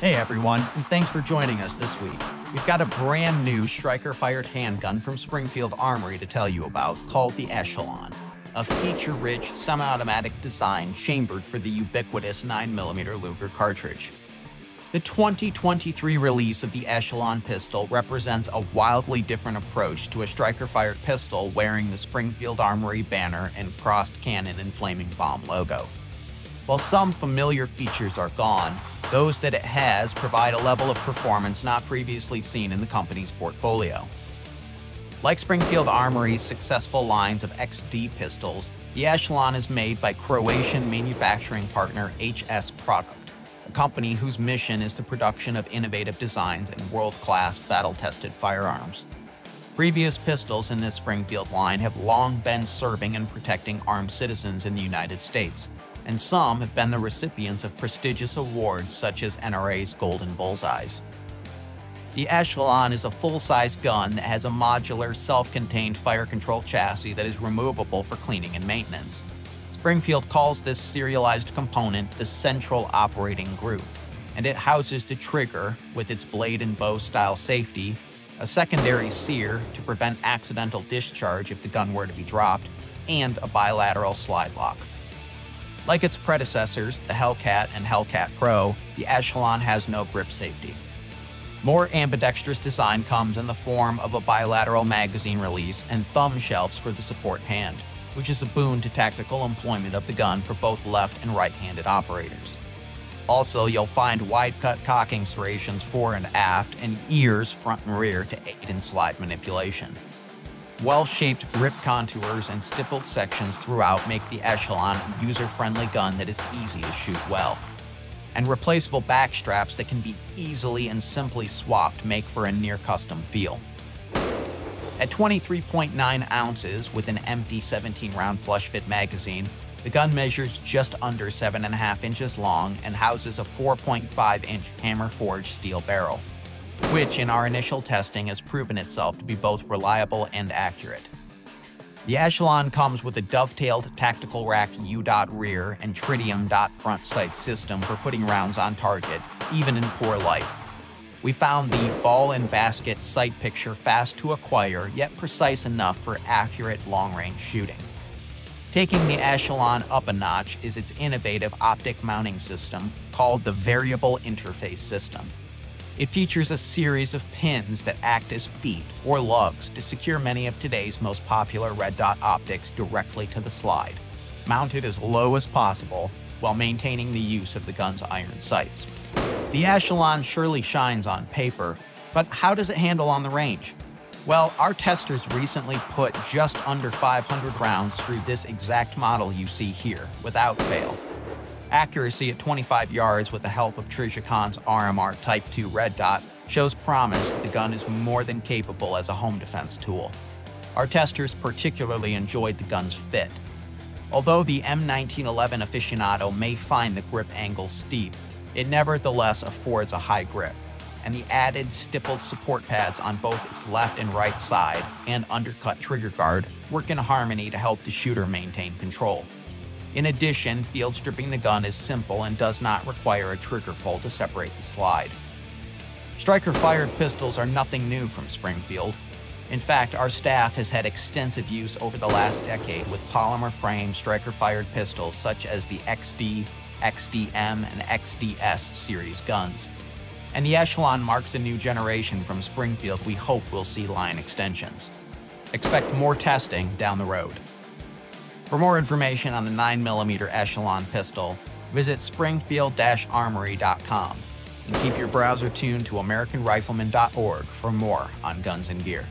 Hey everyone, and thanks for joining us this week. We've got a brand new striker fired handgun from Springfield Armory to tell you about called the Echelon, a feature rich semi automatic design chambered for the ubiquitous 9mm Luger cartridge. The 2023 release of the Echelon pistol represents a wildly different approach to a striker fired pistol wearing the Springfield Armory banner and crossed cannon and flaming bomb logo. While some familiar features are gone, those that it has provide a level of performance not previously seen in the company's portfolio. Like Springfield Armory's successful lines of XD pistols, the Echelon is made by Croatian manufacturing partner HS Produkt a company whose mission is the production of innovative designs and world class battle tested firearms. Previous pistols in this Springfield line have long been serving and protecting armed citizens in the United States, and some have been the recipients of prestigious awards such as NRA's Golden Bullseyes. The Echelon is a full size gun that has a modular, self contained fire control chassis that is removable for cleaning and maintenance. Springfield calls this serialized component the Central Operating Group, and it houses the trigger with its blade and bow style safety, a secondary sear to prevent accidental discharge if the gun were to be dropped, and a bilateral slide lock. Like its predecessors, the Hellcat and Hellcat Pro, the Echelon has no grip safety. More ambidextrous design comes in the form of a bilateral magazine release and thumb shelves for the support hand which is a boon to tactical employment of the gun for both left and right handed operators. Also, you'll find wide cut cocking serrations fore and aft and ears front and rear to aid in slide manipulation. Well shaped grip contours and stippled sections throughout make the Echelon a user friendly gun that is easy to shoot well. And replaceable back straps that can be easily and simply swapped make for a near custom feel. At 23.9 ounces with an empty 17 round flush fit magazine, the gun measures just under 7.5 inches long and houses a 4.5 inch hammer forged steel barrel, which in our initial testing has proven itself to be both reliable and accurate. The Echelon comes with a dovetailed tactical rack U dot rear and tritium dot front sight system for putting rounds on target, even in poor light, we found the ball and basket sight picture fast to acquire, yet precise enough for accurate long range shooting. Taking the Echelon up a notch is its innovative optic mounting system called the Variable Interface System. It features a series of pins that act as feet or lugs to secure many of today's most popular red dot optics directly to the slide, mounted as low as possible while maintaining the use of the gun's iron sights. The Echelon surely shines on paper, but how does it handle on the range? Well, our testers recently put just under 500 rounds through this exact model you see here, without fail. Accuracy at 25 yards with the help of Trijicon's RMR Type 2 Red Dot shows promise that the gun is more than capable as a home defense tool. Our testers particularly enjoyed the gun's fit. Although the M1911 aficionado may find the grip angle steep, it nevertheless affords a high grip, and the added stippled support pads on both its left and right side and undercut trigger guard work in harmony to help the shooter maintain control. In addition, field stripping the gun is simple and does not require a trigger pull to separate the slide. Striker fired pistols are nothing new from Springfield. In fact, our staff has had extensive use over the last decade with polymer frame striker fired pistols such as the XD, XDM, and XDS series guns. And the Echelon marks a new generation from Springfield we hope will see line extensions. Expect more testing down the road. For more information on the 9mm Echelon pistol, visit springfield-armory.com and keep your browser tuned to AmericanRifleman.org for more on guns and gear.